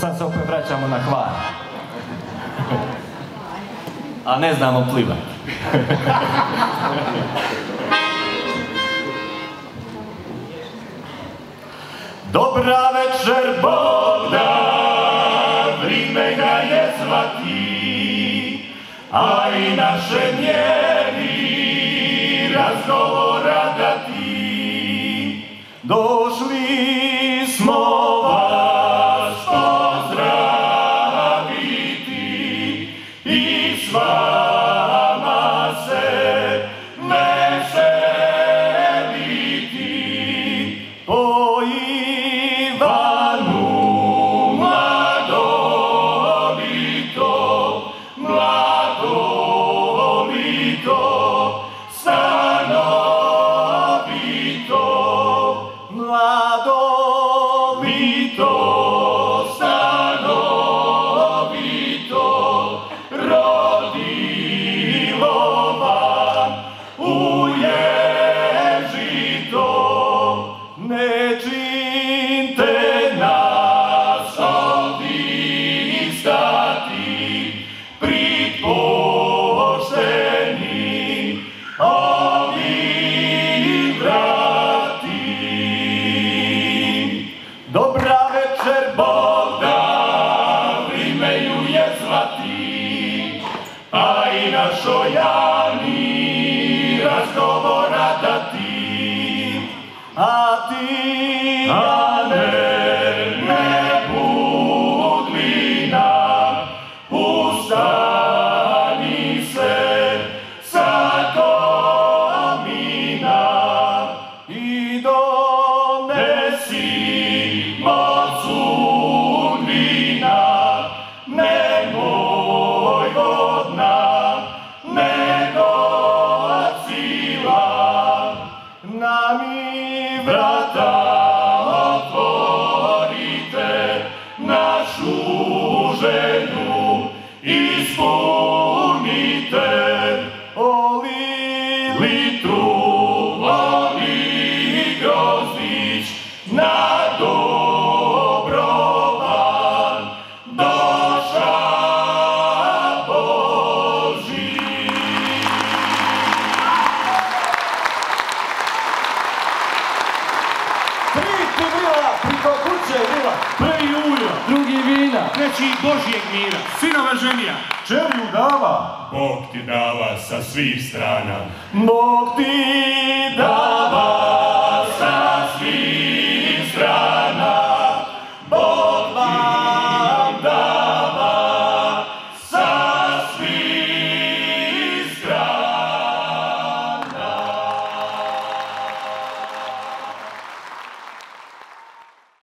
sad se opet vraćamo na hvar. A ne znamo plivati. Dobra večer, Bogda, vrime ga je zvati, a i naše mjeri razgovora dati. Došli i našoj Jani razgovora dati. A ti, Ane, ne budli vina. treći Božjeg mira, sinova ženija. Čelju dava, Bog ti dava sa svih strana. Bog ti dava